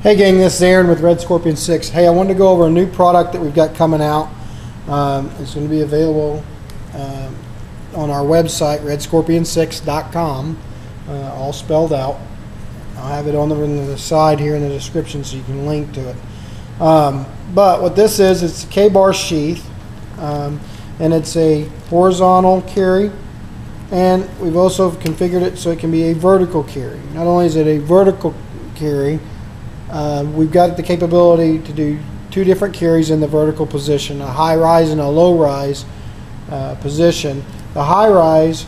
Hey gang, this is Aaron with Red Scorpion 6. Hey, I wanted to go over a new product that we've got coming out. Um, it's going to be available um, on our website, redscorpionsix.com, uh, all spelled out. I'll have it on the, the side here in the description so you can link to it. Um, but what this is, it's a Ka-Bar sheath, um, and it's a horizontal carry, and we've also configured it so it can be a vertical carry. Not only is it a vertical carry, uh, we've got the capability to do two different carries in the vertical position, a high rise and a low rise uh, position. The high rise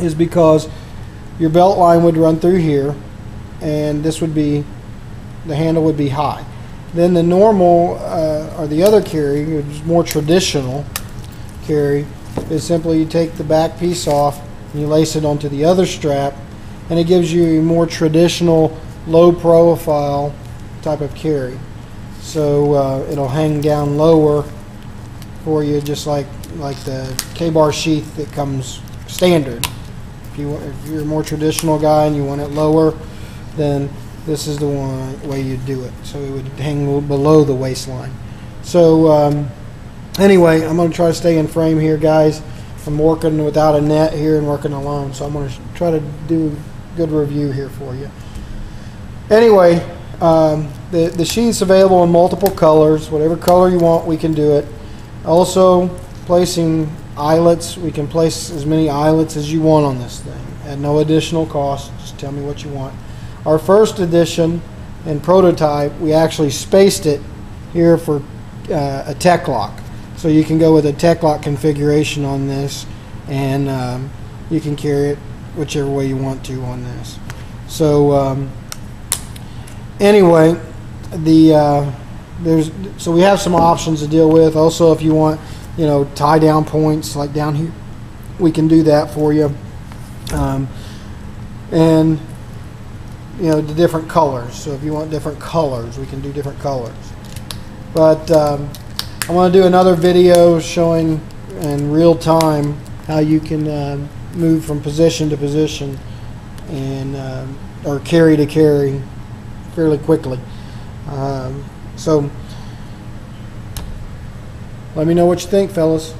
is because your belt line would run through here, and this would be, the handle would be high. Then the normal, uh, or the other carry, which is more traditional carry, is simply you take the back piece off and you lace it onto the other strap, and it gives you a more traditional low profile type of carry. So uh, it'll hang down lower for you, just like like the Ka-Bar sheath that comes standard. If you if you're a more traditional guy and you want it lower, then this is the one way you do it. So it would hang below the waistline. So um, anyway, I'm going to try to stay in frame here, guys. I'm working without a net here and working alone, so I'm going to try to do a good review here for you. Anyway, um, the, the sheet's available in multiple colors. Whatever color you want, we can do it. Also, placing eyelets, we can place as many eyelets as you want on this thing at no additional cost. Just tell me what you want. Our first edition and prototype, we actually spaced it here for uh, a Tek-Lok. So you can go with a Tek-Lok configuration on this and um, you can carry it whichever way you want to on this. So um, anyway, the uh, there's so we have some options to deal with. Also, if you want, you know, tie down points like down here, we can do that for you. Um, and you know the different colors. So if you want different colors, we can do different colors. But um, I want to do another video showing in real time how you can uh, move from position to position and um, or carry to carry fairly quickly. Um, so let me know what you think, fellas.